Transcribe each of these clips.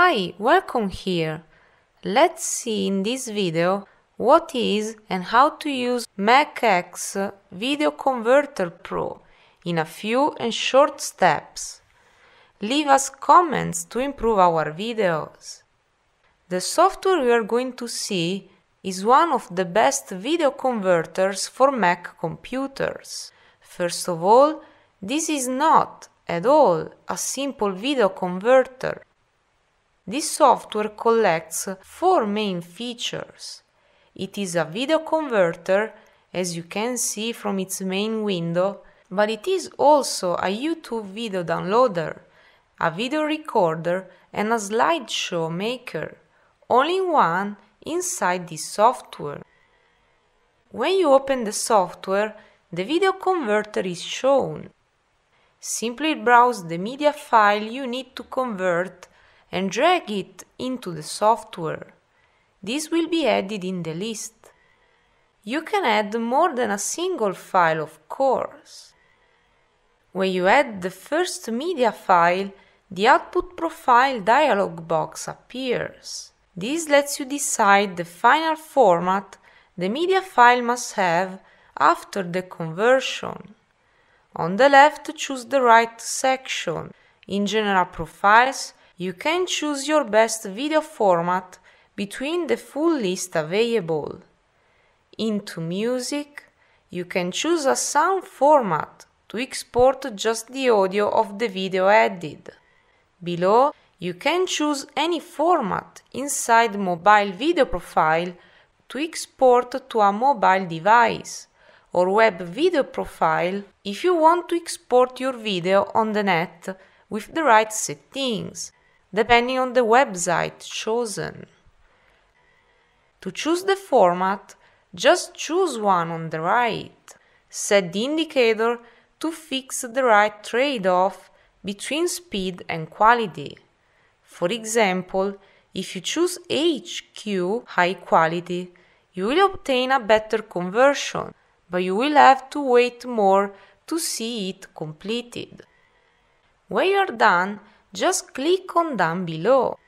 Hi, welcome here. Let's see in this video what is and how to use MacX Video Converter Pro in a few and short steps. Leave us comments to improve our videos. The software we are going to see is one of the best video converters for Mac computers. First of all, this is not at all a simple video converter. This software collects four main features. It is a video converter, as you can see from its main window, but it is also a YouTube video downloader, a video recorder, and a slideshow maker, all in one inside this software. When you open the software, the video converter is shown. Simply browse the media file you need to convert and drag it into the software. This will be added in the list. You can add more than a single file, of course. When you add the first media file, the output profile dialog box appears. This lets you decide the final format the media file must have after the conversion. On the left, choose the right section. In General Profiles, you can choose your best video format between the full list available. Into Music, you can choose a sound format to export just the audio of the video added. Below, you can choose any format inside Mobile Video Profile to export to a mobile device or Web Video Profile if you want to export your video on the net with the right settings, depending on the website chosen. To choose the format, just choose one on the right. Set the indicator to fix the right trade-off between speed and quality. For example, if you choose HQ high quality, you will obtain a better conversion, but you will have to wait more to see it completed. When you are done, just click on Done below.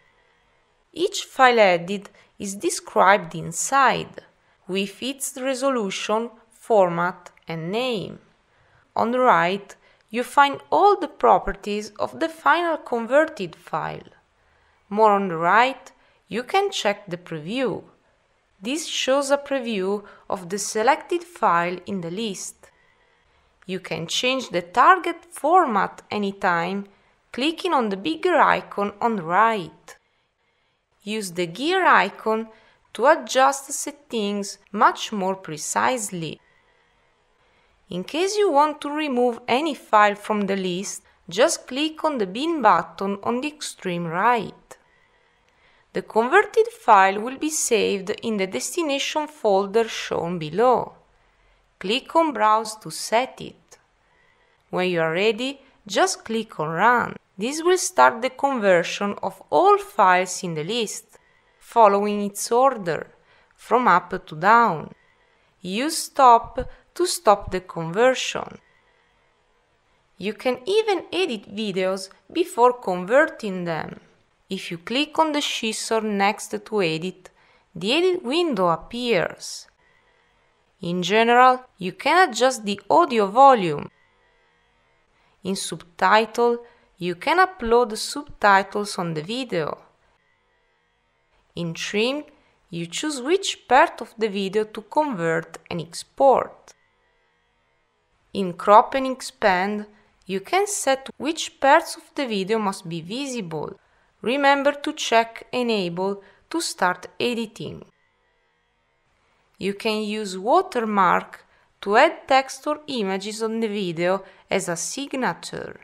Each file added is described inside, with its resolution, format, and name. On the right, you find all the properties of the final converted file. More on the right, you can check the preview. This shows a preview of the selected file in the list. You can change the target format anytime clicking on the bigger icon on the right. Use the gear icon to adjust settings much more precisely. In case you want to remove any file from the list, just click on the bin button on the extreme right. The converted file will be saved in the destination folder shown below. Click on Browse to set it. When you are ready, just click on Run. This will start the conversion of all files in the list, following its order, from up to down. Use Stop to stop the conversion. You can even edit videos before converting them. If you click on the scissor next to Edit, the Edit window appears. In general, you can adjust the audio volume. In Subtitle, you can upload subtitles on the video. In Trim, you choose which part of the video to convert and export. In Crop and Expand, you can set which parts of the video must be visible. Remember to check Enable to start editing. You can use watermark to add text or images on the video as a signature.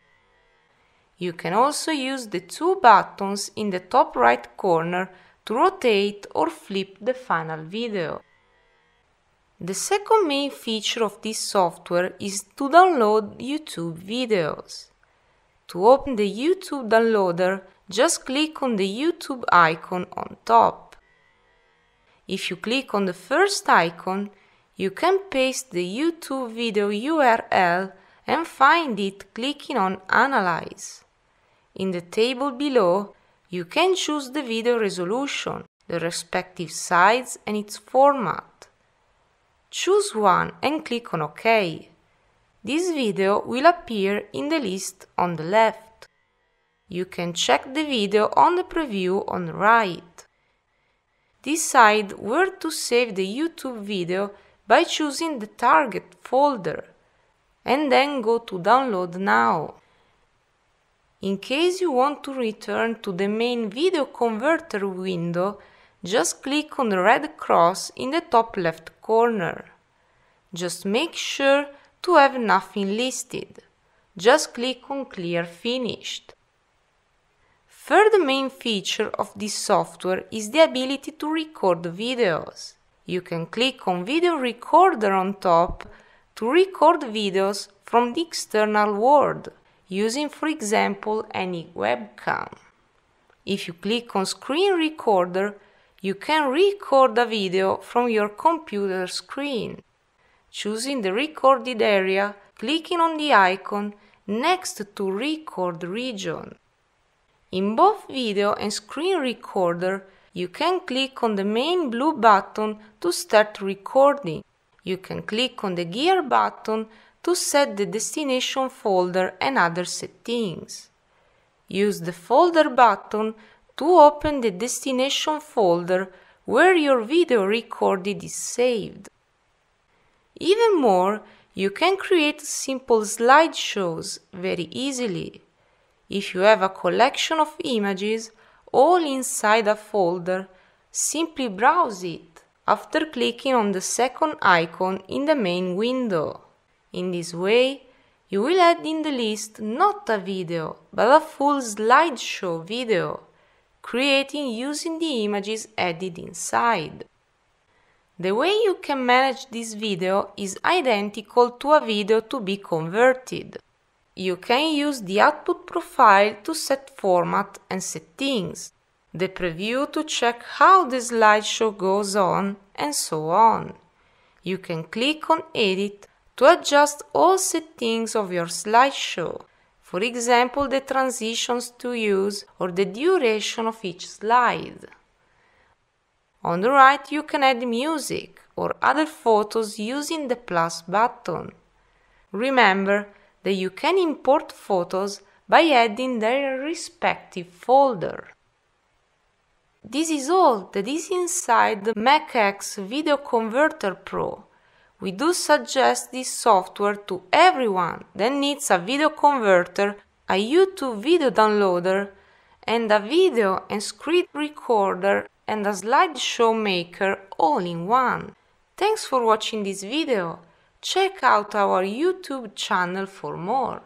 You can also use the two buttons in the top right corner to rotate or flip the final video. The second main feature of this software is to download YouTube videos. To open the YouTube downloader, just click on the YouTube icon on top. If you click on the first icon, you can paste the YouTube video URL and find it clicking on Analyze. In the table below, You can choose the video resolution, the respective size and its format. Choose one and click on OK. This video will appear in the list on the left. You can check the video on the preview on the right. Decide where to save the YouTube video by choosing the target folder and then go to download now. In case you want to return to the main video converter window, just click on the red cross in the top left corner. Just make sure to have nothing listed. Just click on Clear Finished. Third main feature of this software is the ability to record videos. You can click on Video Recorder on top to record videos from the external world, using for example any webcam. If you click on Screen Recorder, you can record a video from your computer screen. Choosing the recorded area, clicking on the icon next to Record region. In both video and screen recorder, you can click on the main blue button to start recording. You can click on the gear button to set the destination folder and other settings. Use the folder button to open the destination folder where your video recorded is saved. Even more, you can create simple slideshows very easily. If you have a collection of images all inside a folder, simply browse it after clicking on the second icon in the main window. In this way, you will add in the list not a video, but a full slideshow video, creating using the images added inside. The way you can manage this video is identical to a video to be converted. You can use the output profile to set format and settings, the preview to check how the slideshow goes on, and so on. You can click on Edit to adjust all settings of your slideshow, for example the transitions to use or the duration of each slide. On the right you can add music or other photos using the plus button. Remember that you can import photos by adding their respective folder. This is all that is inside the MacX Video Converter Pro. We do suggest this software to everyone that needs a video converter, a YouTube video downloader, and a video and script recorder and a slideshow maker all in one. Thanks for watching this video. Check out our YouTube channel for more.